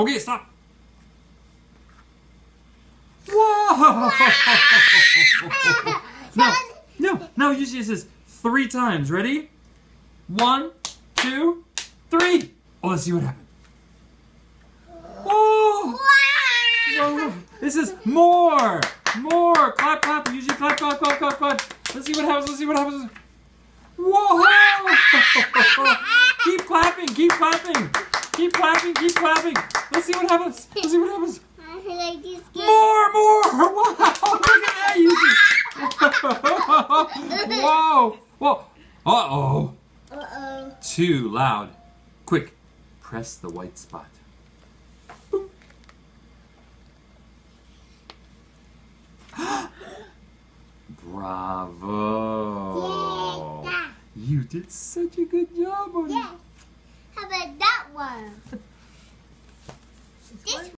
Okay, stop. Whoa! no, no, no, you just this three times. Ready? One, two, three. Oh, let's see what happened. Oh! Whoa. This is more! More! Clap, clap. Usually clap, clap, clap, clap, clap. Let's see what happens. Let's see what happens. Whoa! keep clapping, keep clapping. Keep clapping, keep clapping. Let's see what happens. Let's see what happens. I like this game. More, more! Wow! Look at that, Yuki! Whoa! Whoa! Uh-oh. Uh-oh. Too loud. Quick, press the white spot. Boom. Bravo! You did such a good job on it. Yes. This